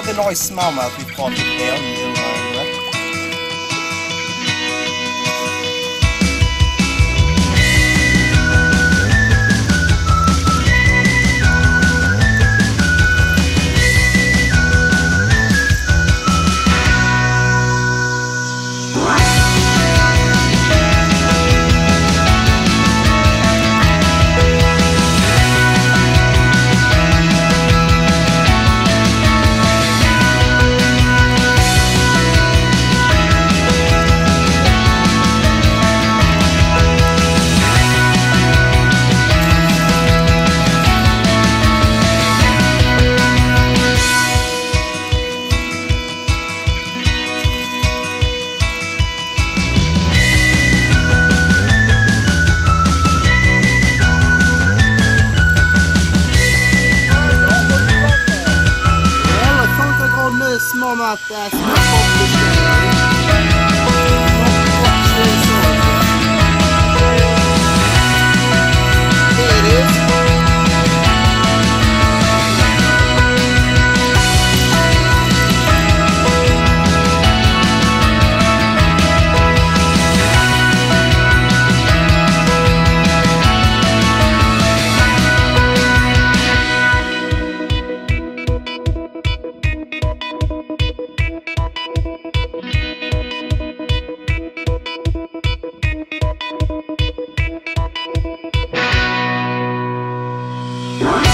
the nice smallmouth we've caught today on Come on, That's my What?